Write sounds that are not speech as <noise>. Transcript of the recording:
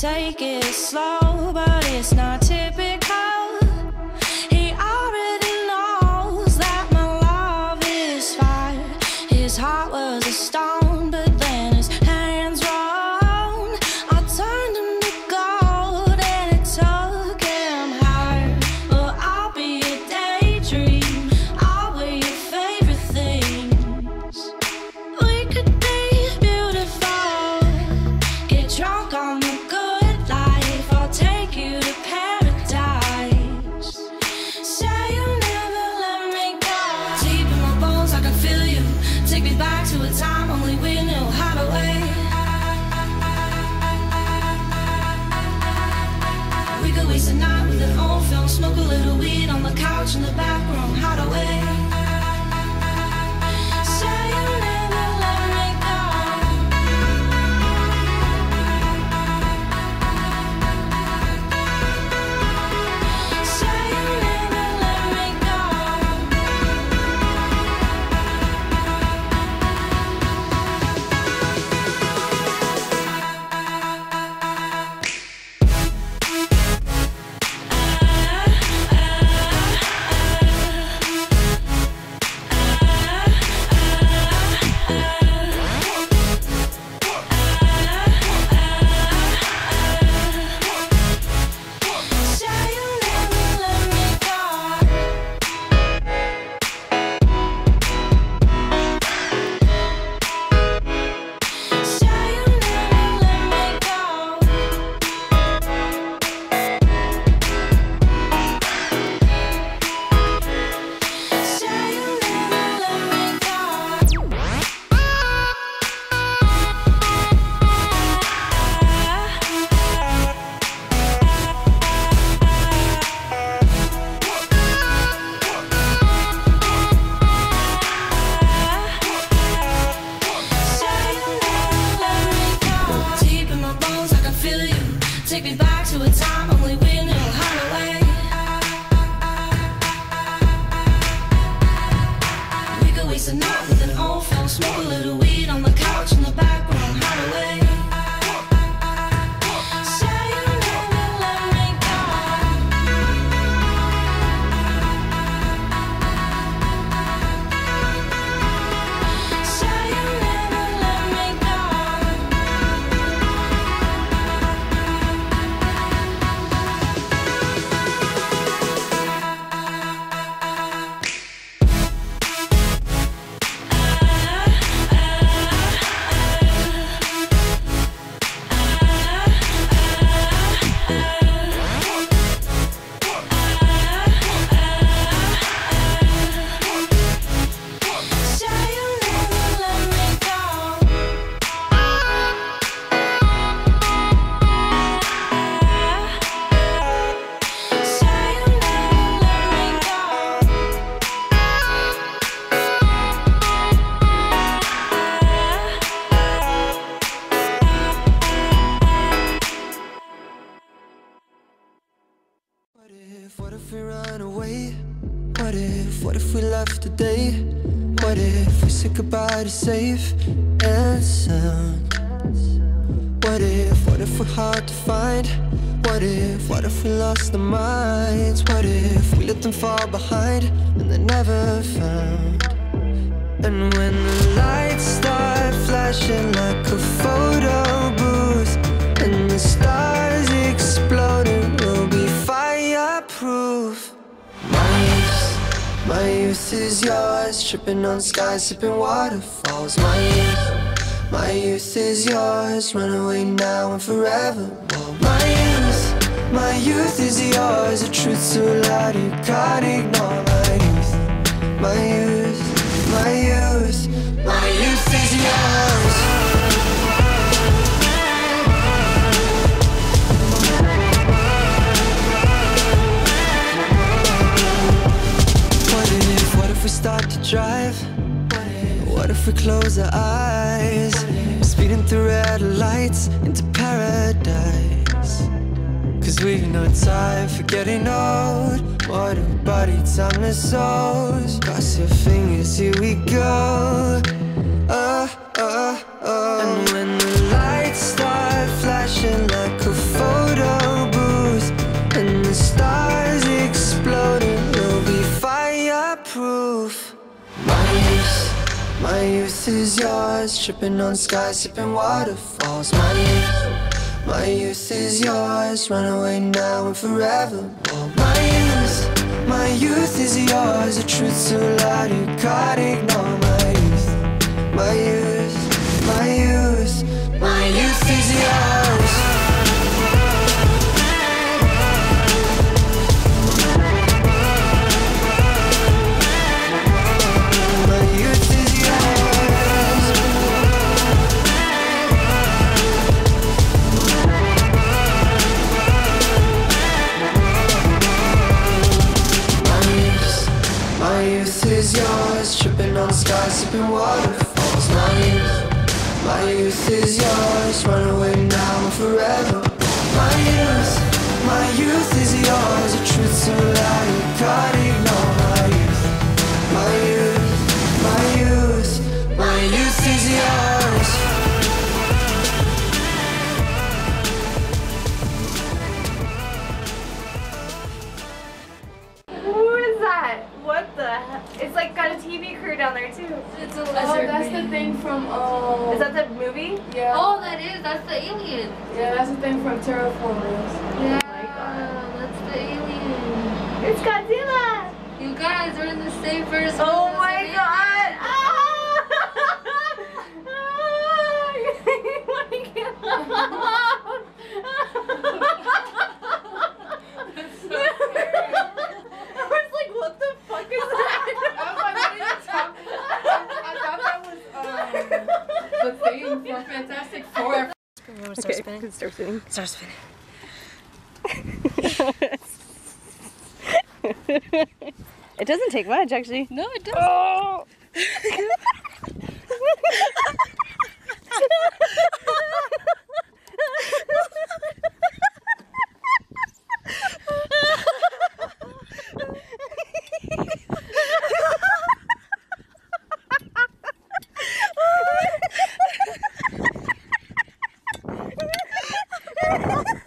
take it slow, but it's not what if we run away? What if, what if we left today? What if we said goodbye to safe and sound? What if, what if we're hard to find? What if, what if we lost our minds? What if we let them fall behind and they're never found? And when the lights start flashing like a photo booth youth is yours Tripping on skies, sipping waterfalls. My youth, my youth is yours Run away now and forever. My youth, my youth is yours A truth so loud you can't ignore My youth, my youth, my youth My youth is yours drive? What if we close our eyes? Speeding through red lights into paradise. Cause we've no time for getting old. What a body, timeless souls. Cross your fingers, here we go. Oh, is yours, tripping on skies, sipping waterfalls. My youth, my youth is yours, run away now and forever. Oh, my youth, my youth is yours, the truth so loud you can't ignore. My youth, my youth, my youth, my youth is yours. Sipping waterfalls. My youth, my youth is yours, run away now and forever. My youth, my youth is yours, the truth so loud you can't ignore. Yeah? Oh, that is. That's the alien. yeah, that's the thing from Terra Formars. Yeah, oh my God. that's the alien. It's Godzilla! You guys are in the same verse. Oh as the my alien. god! Ah! Ah! You wanna get off? That's so scary. I was like, what the fuck is that? I thought that was um the thing from Fantastic Four. Start spinning. Start spinning. Start <laughs> spinning. it doesn't take much, actually. No, it doesn't. Oh! <laughs> <laughs> Ha ha ha!